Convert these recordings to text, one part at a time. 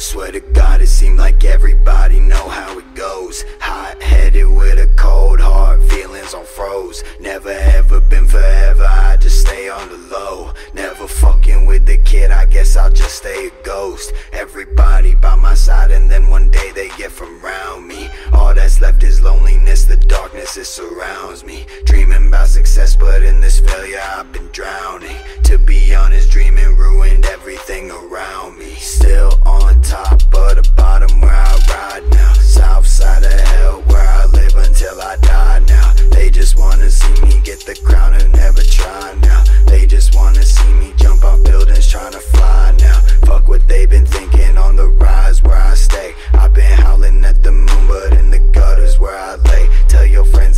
Swear to God, it seemed like everybody know how it goes. Hot headed with a cold heart, feelings on froze. Never ever been forever, I just stay on the low. Never fucking with the kid, I guess I'll just stay a ghost. Everybody by my side, and then one day they get from round me. All that's left is loneliness, the darkness it surrounds me. Dreaming about success, but in this failure I've been drowning. To be honest, dreaming ruined everything around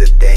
friends that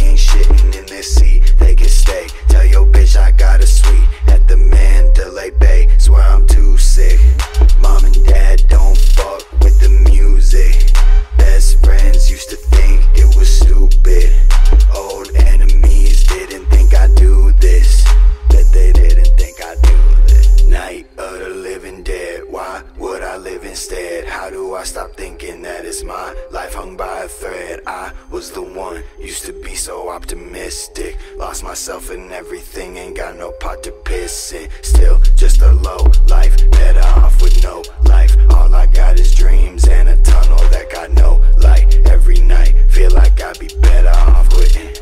instead. How do I stop thinking that it's my life hung by a thread? I was the one, used to be so optimistic. Lost myself in everything, ain't got no pot to piss in. Still just a low life, better off with no life. All I got is dreams and a tunnel that got no light. Every night, feel like I'd be better off quitting.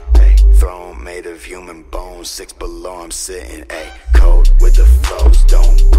Throne made of human bones, six below I'm sitting. Ay, cold with the flows, don't